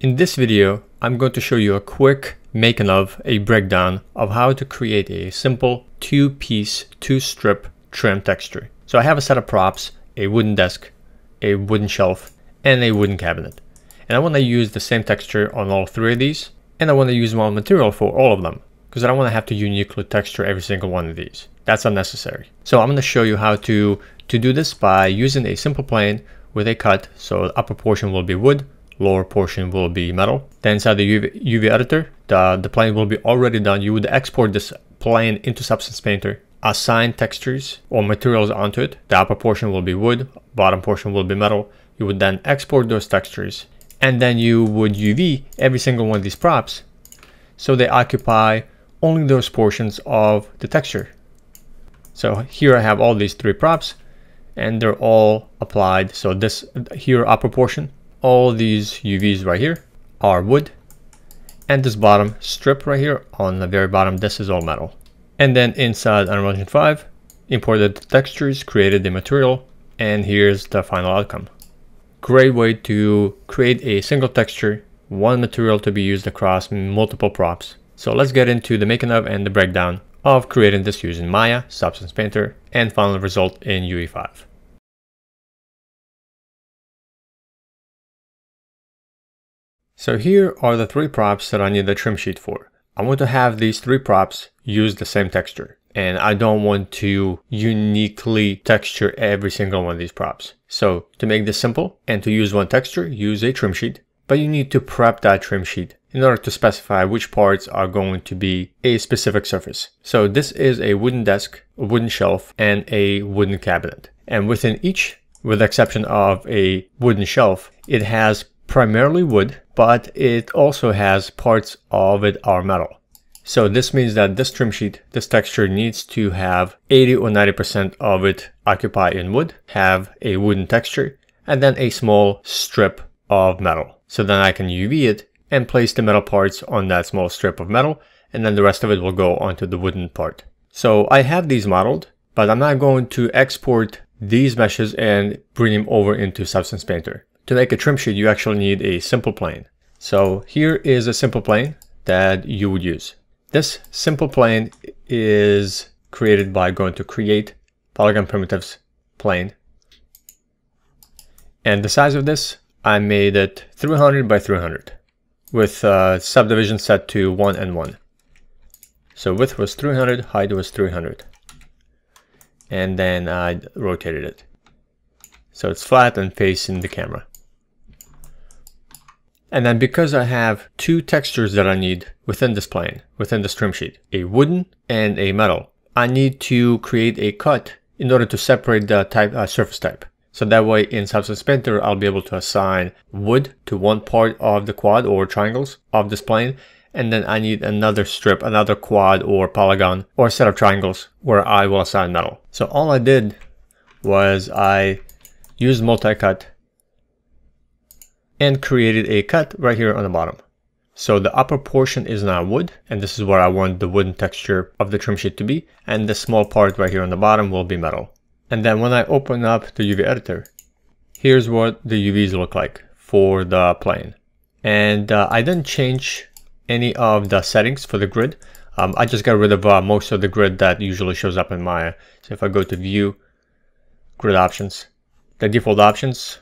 In this video, I'm going to show you a quick making of a breakdown of how to create a simple two-piece, two-strip trim texture. So I have a set of props, a wooden desk, a wooden shelf, and a wooden cabinet. And I want to use the same texture on all three of these, and I want to use one material for all of them, because I don't want to have to uniquely texture every single one of these. That's unnecessary. So I'm going to show you how to, to do this by using a simple plane with a cut. So the upper portion will be wood, lower portion will be metal. Then inside the UV, UV editor, the, the plane will be already done. You would export this plane into Substance Painter, assign textures or materials onto it. The upper portion will be wood, bottom portion will be metal. You would then export those textures and then you would UV every single one of these props so they occupy only those portions of the texture. So here I have all these three props and they're all applied. So this here upper portion all these UVs right here are wood and this bottom strip right here on the very bottom this is all metal. And then inside Unreal Engine 5 imported the textures created the material and here's the final outcome. Great way to create a single texture one material to be used across multiple props. So let's get into the making of and the breakdown of creating this using Maya, Substance Painter, and final result in UE5. So here are the three props that I need the trim sheet for. I want to have these three props use the same texture and I don't want to uniquely texture every single one of these props. So to make this simple and to use one texture, use a trim sheet, but you need to prep that trim sheet in order to specify which parts are going to be a specific surface. So this is a wooden desk, a wooden shelf, and a wooden cabinet. And within each, with the exception of a wooden shelf, it has primarily wood, but it also has parts of it are metal. So this means that this trim sheet, this texture needs to have 80 or 90% of it occupy in wood, have a wooden texture, and then a small strip of metal. So then I can UV it and place the metal parts on that small strip of metal, and then the rest of it will go onto the wooden part. So I have these modeled, but I'm not going to export these meshes and bring them over into Substance Painter. To make a trim sheet, you actually need a simple plane. So here is a simple plane that you would use. This simple plane is created by going to create polygon primitives plane. And the size of this, I made it 300 by 300 with subdivision set to 1 and 1. So width was 300, height was 300. And then I rotated it. So it's flat and facing the camera. And then because I have two textures that I need within this plane, within this trim sheet, a wooden and a metal, I need to create a cut in order to separate the type uh, surface type. So that way in Substance Painter, I'll be able to assign wood to one part of the quad or triangles of this plane. And then I need another strip, another quad or polygon or set of triangles where I will assign metal. So all I did was I used multi-cut and created a cut right here on the bottom. So the upper portion is now wood, and this is where I want the wooden texture of the trim sheet to be, and the small part right here on the bottom will be metal. And then when I open up the UV editor, here's what the UVs look like for the plane. And uh, I didn't change any of the settings for the grid. Um, I just got rid of uh, most of the grid that usually shows up in Maya. So if I go to view, grid options, the default options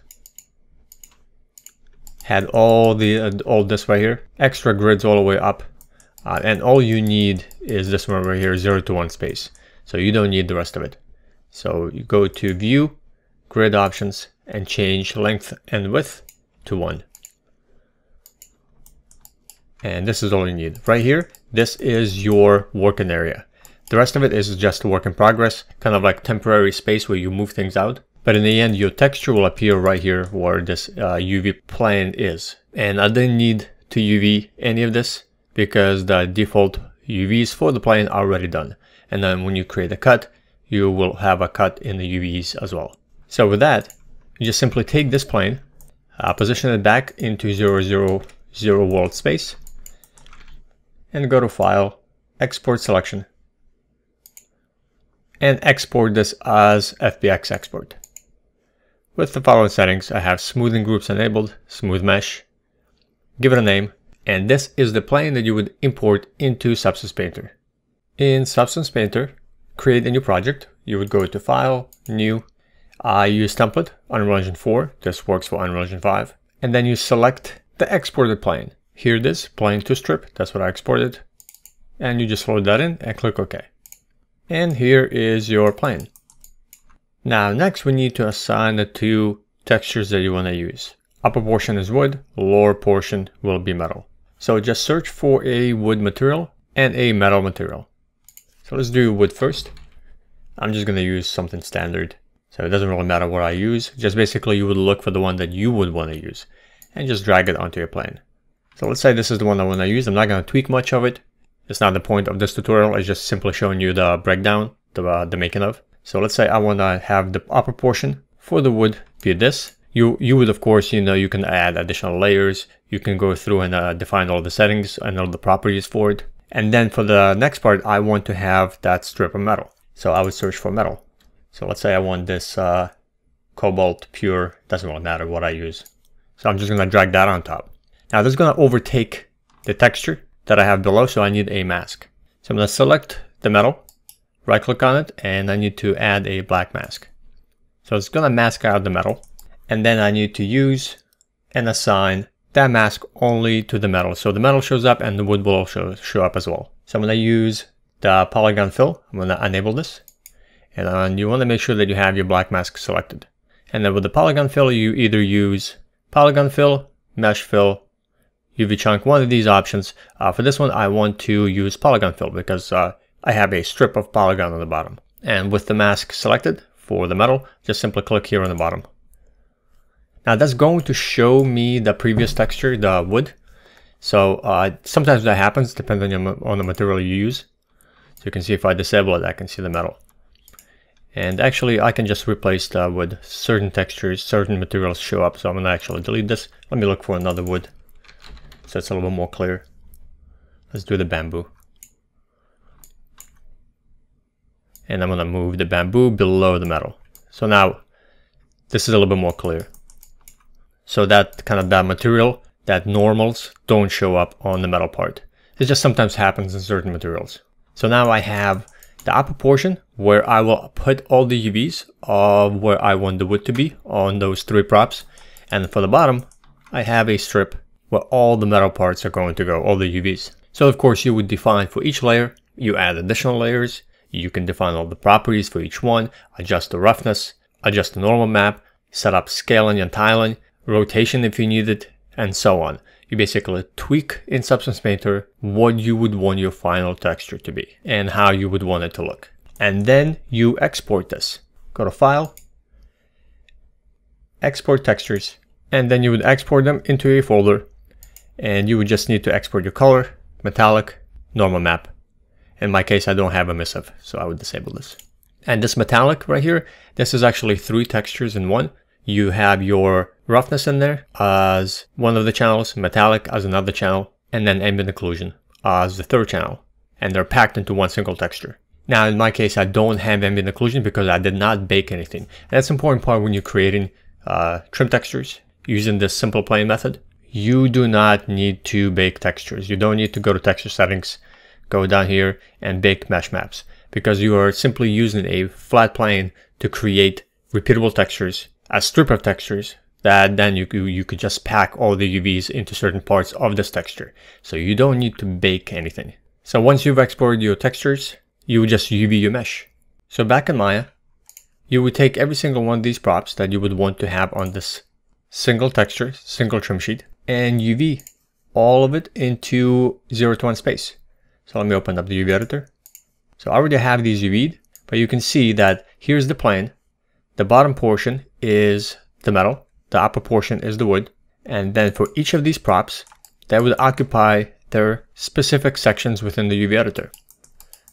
had all the uh, all this right here, extra grids all the way up. Uh, and all you need is this one right here, zero to one space. So you don't need the rest of it. So you go to view, grid options, and change length and width to one. And this is all you need. Right here, this is your working area. The rest of it is just work in progress, kind of like temporary space where you move things out. But in the end, your texture will appear right here where this uh, UV plane is. And I didn't need to UV any of this because the default UVs for the plane are already done. And then when you create a cut, you will have a cut in the UVs as well. So with that, you just simply take this plane, uh, position it back into 0, 0, 0 world space, and go to File, Export Selection, and export this as FBX export. With the following settings, I have smoothing groups enabled, smooth mesh, give it a name, and this is the plane that you would import into Substance Painter. In Substance Painter, create a new project. You would go to File, New. I use template, Unreal Engine 4. This works for Unreal Engine 5. And then you select the exported plane. Here it is, plane to strip. That's what I exported. And you just load that in and click OK. And here is your plane. Now next we need to assign the two textures that you want to use. Upper portion is wood, lower portion will be metal. So just search for a wood material and a metal material. So let's do wood first. I'm just going to use something standard. So it doesn't really matter what I use. Just basically you would look for the one that you would want to use and just drag it onto your plane. So let's say this is the one I want to use. I'm not going to tweak much of it. It's not the point of this tutorial. It's just simply showing you the breakdown, the, uh, the making of. So let's say I want to have the upper portion for the wood be this. You, you would, of course, you know, you can add additional layers. You can go through and uh, define all the settings and all the properties for it. And then for the next part, I want to have that strip of metal. So I would search for metal. So let's say I want this uh, cobalt pure, doesn't really matter what I use. So I'm just gonna drag that on top. Now this is gonna overtake the texture that I have below, so I need a mask. So I'm gonna select the metal, right click on it, and I need to add a black mask. So it's gonna mask out the metal. And then I need to use and assign that mask only to the metal. So the metal shows up and the wood will also show up as well. So I'm gonna use the polygon fill. I'm gonna enable this. And uh, you wanna make sure that you have your black mask selected. And then with the polygon fill, you either use polygon fill, mesh fill, UV chunk, one of these options. Uh, for this one, I want to use polygon fill because uh, I have a strip of polygon on the bottom. And with the mask selected for the metal, just simply click here on the bottom. Now that's going to show me the previous texture, the wood. So uh, sometimes that happens depending on, on the material you use. So you can see if I disable it, I can see the metal. And actually I can just replace the wood. Certain textures, certain materials show up. So I'm gonna actually delete this. Let me look for another wood. So it's a little bit more clear. Let's do the bamboo. And I'm gonna move the bamboo below the metal. So now this is a little bit more clear. So that kind of that material, that normals don't show up on the metal part. It just sometimes happens in certain materials. So now I have the upper portion where I will put all the UVs of where I want the wood to be on those three props. And for the bottom, I have a strip where all the metal parts are going to go, all the UVs. So of course you would define for each layer, you add additional layers, you can define all the properties for each one, adjust the roughness, adjust the normal map, set up scaling and tiling, rotation if you need it, and so on. You basically tweak in Substance Painter what you would want your final texture to be and how you would want it to look. And then you export this. Go to File, Export Textures, and then you would export them into a folder and you would just need to export your color, metallic, normal map. In my case, I don't have emissive, so I would disable this. And this metallic right here, this is actually three textures in one. You have your roughness in there as one of the channels, metallic as another channel, and then ambient occlusion as the third channel. And they're packed into one single texture. Now, in my case, I don't have ambient occlusion because I did not bake anything. And that's an important part when you're creating uh, trim textures using this simple plane method. You do not need to bake textures. You don't need to go to texture settings, go down here and bake mesh maps because you are simply using a flat plane to create repeatable textures as strip of textures that then you, you could just pack all the UVs into certain parts of this texture. So you don't need to bake anything. So once you've exported your textures, you would just UV your mesh. So back in Maya, you would take every single one of these props that you would want to have on this single texture, single trim sheet, and UV all of it into 0 to 1 space. So let me open up the UV editor. So I already have these UV'd, but you can see that here's the plane. The bottom portion is the metal, the upper portion is the wood, and then for each of these props, that would occupy their specific sections within the UV editor.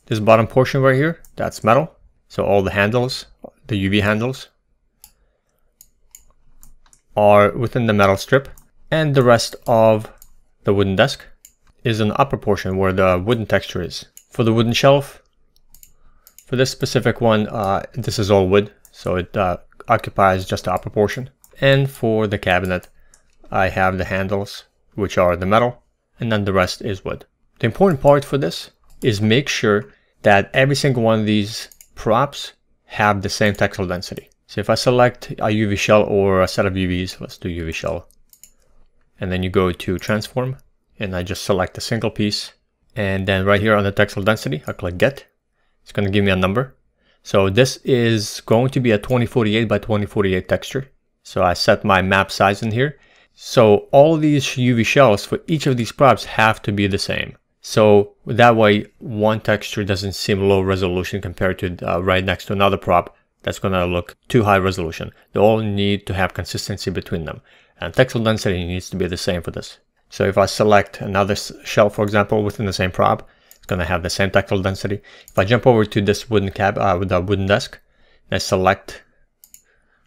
This bottom portion right here, that's metal, so all the handles, the UV handles, are within the metal strip, and the rest of the wooden desk is an upper portion where the wooden texture is. For the wooden shelf, for this specific one, uh, this is all wood, so it uh, occupies just the upper portion. And for the cabinet, I have the handles which are the metal, and then the rest is wood. The important part for this is make sure that every single one of these props have the same texel density. So if I select a UV shell or a set of UVs, let's do UV shell, and then you go to transform, and I just select a single piece, and then right here on the texel density, I click get, it's going to give me a number. So this is going to be a 2048 by 2048 texture. So I set my map size in here. So all these UV shells for each of these props have to be the same. So that way one texture doesn't seem low resolution compared to uh, right next to another prop that's going to look too high resolution. They all need to have consistency between them. And texel density needs to be the same for this. So if I select another shell, for example, within the same prop, it's going to have the same texel density. If I jump over to this wooden cab uh, with a wooden desk, and I select,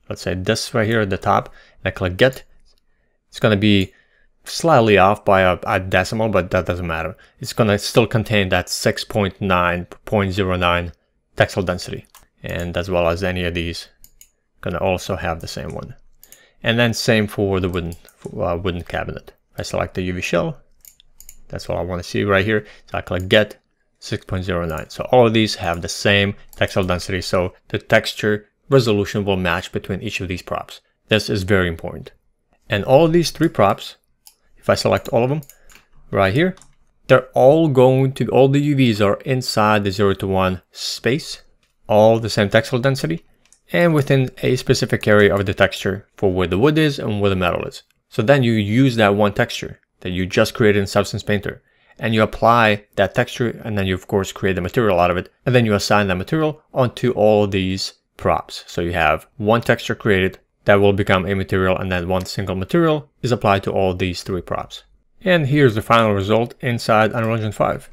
let's say this right here at the top, and I click get, it's going to be slightly off by a, a, decimal, but that doesn't matter. It's going to still contain that 6.9.09 texel density. And as well as any of these, going to also have the same one. And then same for the wooden, uh, wooden cabinet. I select the UV shell. That's what I want to see right here. So I click get 6.09. So all of these have the same texel density. So the texture resolution will match between each of these props. This is very important. And all of these three props if I select all of them right here, they're all going to, all the UVs are inside the 0 to 1 space, all the same texel density, and within a specific area of the texture for where the wood is and where the metal is. So then you use that one texture that you just created in Substance Painter and you apply that texture and then you of course create the material out of it and then you assign that material onto all these props. So you have one texture created that will become a material and then one single material is applied to all these three props. And here's the final result inside Unreal Engine 5.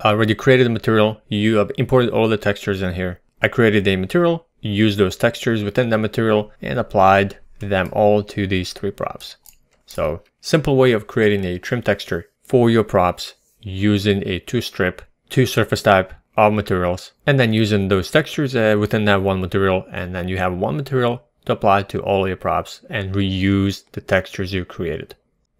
I already created a material, you have imported all the textures in here. I created a material, used those textures within that material and applied them all to these three props. So simple way of creating a trim texture for your props using a two strip, two surface type of materials and then using those textures uh, within that one material and then you have one material to apply to all your props and reuse the textures you created.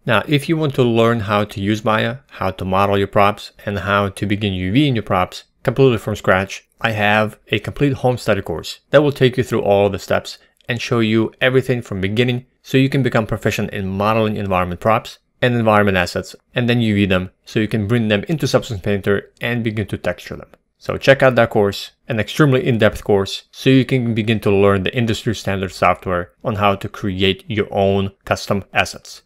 Now, if you want to learn how to use Maya, how to model your props, and how to begin UV in your props completely from scratch, I have a complete home study course that will take you through all the steps and show you everything from beginning so you can become proficient in modeling environment props and environment assets and then UV them so you can bring them into Substance Painter and begin to texture them. So check out that course, an extremely in-depth course, so you can begin to learn the industry standard software on how to create your own custom assets.